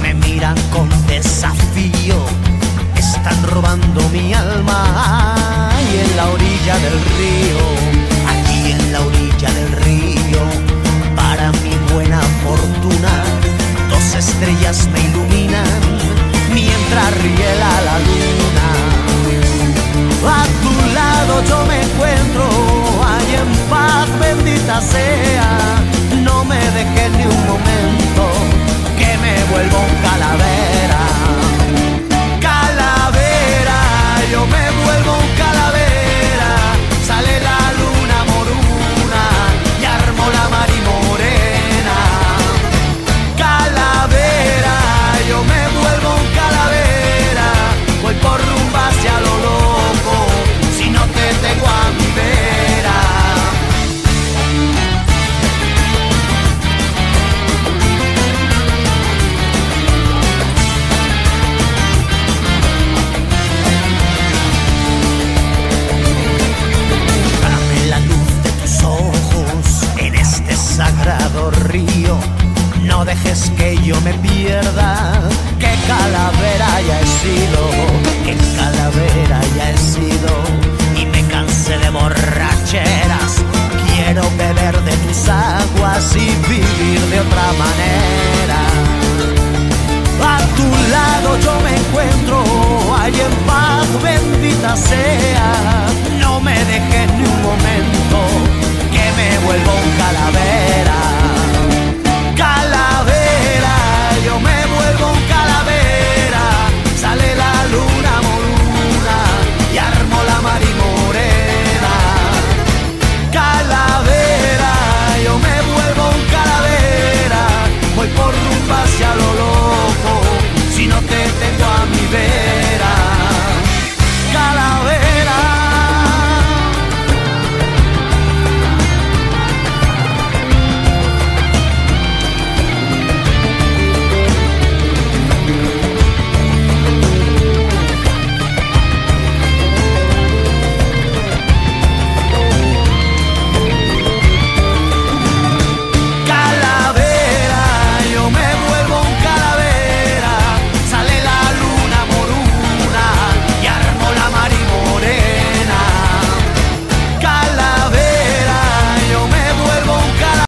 me miran con desafío. Están robando mi alma y en la orilla del río, No dejes que yo me pierda, que calavera ya he sido, que calavera ya he sido. Y me cansé de borracheras, quiero beber de tus aguas y vivir de otra manera. A tu lado yo me encuentro, hay en paz bendita sea.